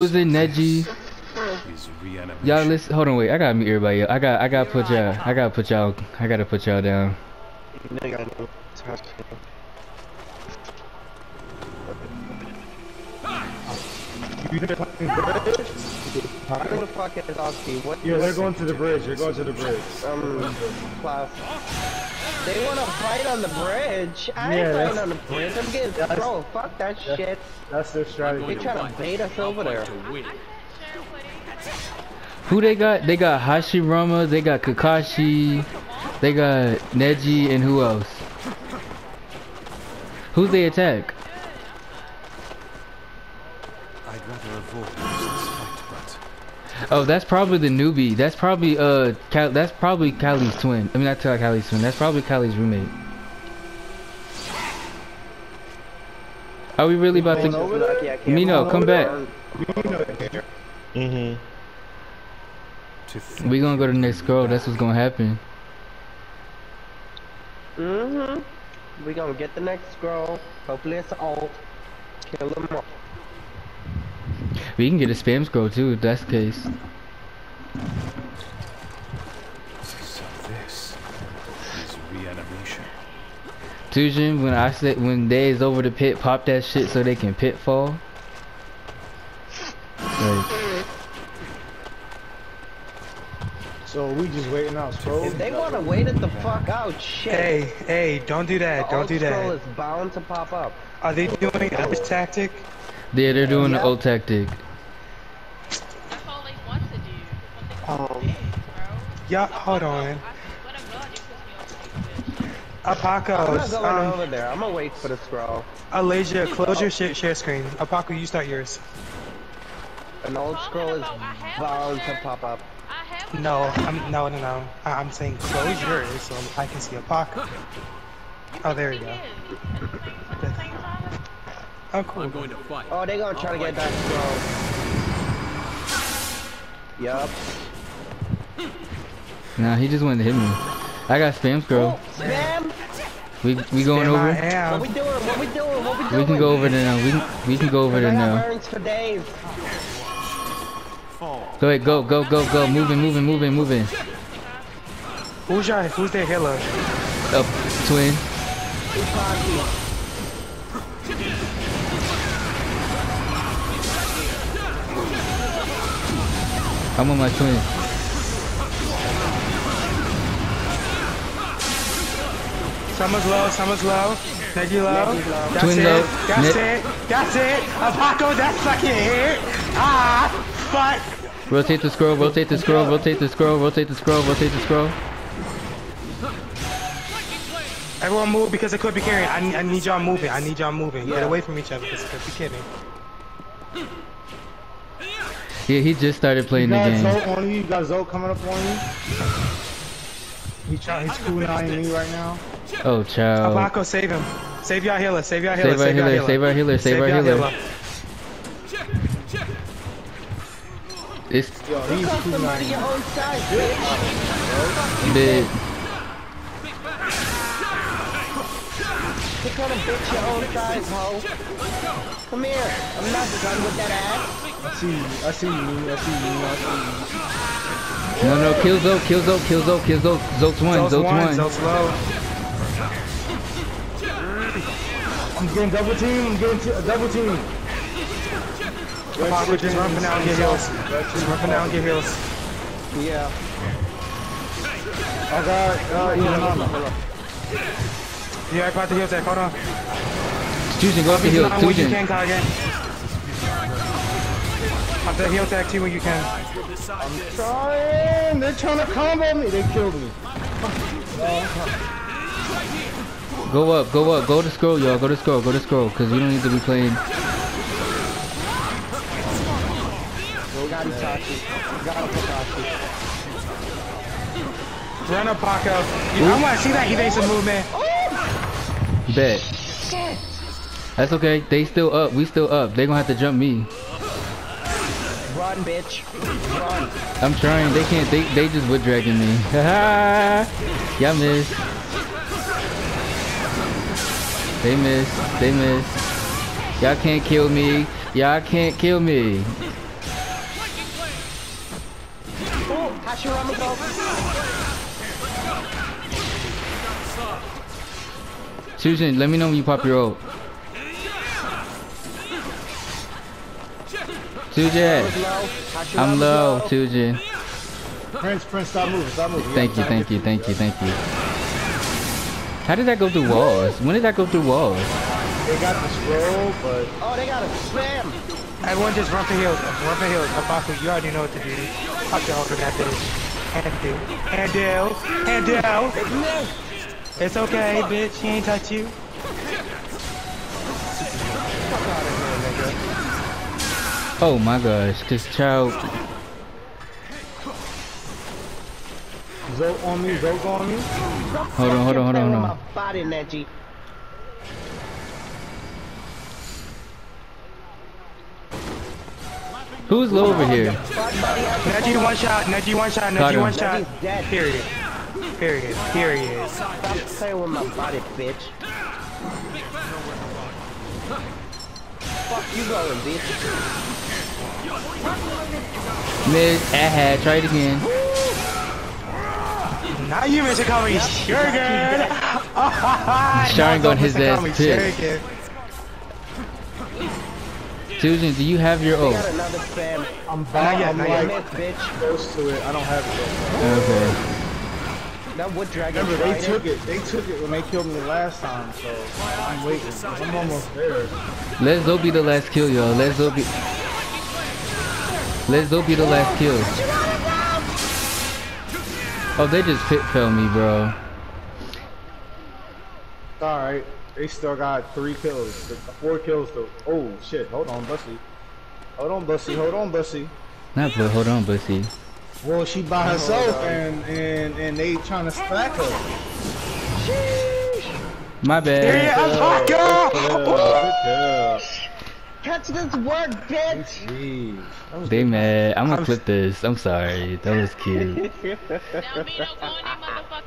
was in Neji. Y'all listen. Hold on, wait. I gotta mute everybody. I got. I gotta put y'all. I gotta put y'all. I gotta put y'all down. You did fucking bridge? Who the fuck is Oski? What? Yeah, they're going to the bridge. They're going to the bridge. Um, class. They want to fight on the bridge. I Yeah, ain't that's- fighting on the bridge. I'm getting that's- bro. Fuck that shit. That's their strategy. They strategy. trying to bait us over there. Who they got? They got Hashirama. They got Kakashi. They got Neji, and who else? Who's they attack? I'd rather avoid this fight, Oh, that's probably the newbie. That's probably uh, Cal that's probably Kali's twin. I mean, not Kali's twin. That's probably Kali's roommate. Are we really about to? over there? Yeah, I can't Mino, come back. there. but to think We gonna go to the next girl. That's what's gonna happen. Mm-hmm. We gonna get the next girl. Hopefully it's alt. Kill them all. We can get a spam scroll too, if that's the case. so this is reanimation. Toujin, when I said when they is over the pit, pop that shit so they can pitfall. Like, So we just waiting out, bro. If they want to wait it the fuck out, shit. Hey, hey, don't do the that. Don't alt do scroll that. is bound to pop up. Are they doing this tactic? yeah, they're doing the old tactic. That's all they want to do. Something Um, big, bro. Yeah, hold on. I swear to God, you pissed me off. I'm not going um, over there. I'm gonna wait for the scroll. Alasia, close your share, share screen. Apaco, you start yours. An old scroll is about bound to pop up. I have one No. I'm no, no, no. I- I'm saying close yours so I can see Apaco. Oh, there you go. At the same time, Oh, cool. Oh, they're gonna try to get that scroll. Yup. Nah, he just wanted to hit me. I got spam scroll. Oh, spam! We we going Damn, I over? am. What we doing? What we doing? What we doing? We can go over there now. We can we can go over there got now. burns for days. Go ahead, go go go go. Moving moving moving moving. Who's your, who's their healer? Up twin. I'm on my twin. Summer's low, summer's low. Neji low. Low. That's Twin it. low. That's Ne- it. That's it. Apaco, that's fucking it. Ah, fuck. Rotate the scroll. Rotate the scroll. Rotate the scroll. Rotate the scroll. Rotate the scroll. Everyone move because it could be carrying. I need, I need y'all moving. I need y'all moving. Get away from each other because it could be kidding. Yeah, he just started You playing the game. Zoe on you. You got Zoe coming up on you. He's trying. He's cool eyeing me right now. Oh, child. Apaco, save him. Save y'all healer. Save y'all healer. Save our healer. Save our healer. Save our healer. It's Yo, he's Cut cool somebody eyeing your me. own size, bitch. big. You're gonna bitch your own size, ho. Come here. I'm not done with that ass. I see you. I see you. I see you. I see you. No, no, kill Zoe, kill Zoe, kill Zoe, kill Zoe. Zoe's one, Zo's Zoe's one. one. Zo's low. I'm getting double team. I'm getting t- a double team. Apaco, just run for now and get heals. Just run for now and get heals. Yeah. I got uh, Ivanama. Yeah, about to heal tech. Hold on. Fusion, go up the. Not when you Fusion. can, Kage. Up the heal tech too when you can. I'm trying. They're trying to combo me. They killed me. Go up, go up, go to scroll, y'all. Go to scroll, go to scroll, cause we don't need to be playing. Got got. Run up, Paco. I want to see that evasive movement. Bet. That's okay. They still up. We still up. They gonna have to jump me. Run, bitch. Run. I'm trying. They can't. They they just wood dragging me. yeah, miss. They miss. They miss. Y'all can't kill me. Y'all can't kill me. Susan, let me know when you pop your ult. Susan, Low. Hashirama I'm low, go. Susan. Prince, Prince, stop moving, stop moving. Thank you, thank you, thank you, thank you. How did that go through walls? When did that go through walls? They got the scroll, but Oh, they got a spam. Everyone just run for heals. Run for heals. Apaco, you already know what to do. Fuck your ult that bitch. And do. And do. And do. It's okay, bitch. He ain't touch you. Oh my gosh, this child. Zoke on me, Zoke on me. Hold on, hold on, hold on, hold on. My body, Neji. Who's low over here? Neji one shot. Neji one shot. Neji one shot. Period. Period. Period. Stop playing with my body, bitch. Fuck you going, bitch. Mid, ahead, try it again. Now you Mr. Call me Sugar. Sharon got his Mr. ass Call me pissed. Sugar. Susan, do you have your Got ult? another spam. I'm back. I'm not I yet. like bitch. close to it. I don't have it yet. Okay. That wood dragon. Remember, they took it. They took it when they killed me the last time, so I'm waiting. I'm almost there. Let Zo be the last kill, y'all. Let Zo be. Let Zo be the last kill. Oh, they just pit fell me, bro. Alright. They still got three kills. Four kills though. Oh shit. Hold on, Bussy. Hold on, Bussy. Hold on, Bussy. Not but hold on, Bussy. Well, she by herself and and and they trying to stack her. My Period. bad. Attack ya! Good Catch this word, bitch. Jeez. That They mad. I'm gonna clip this. I'm sorry. That was cute.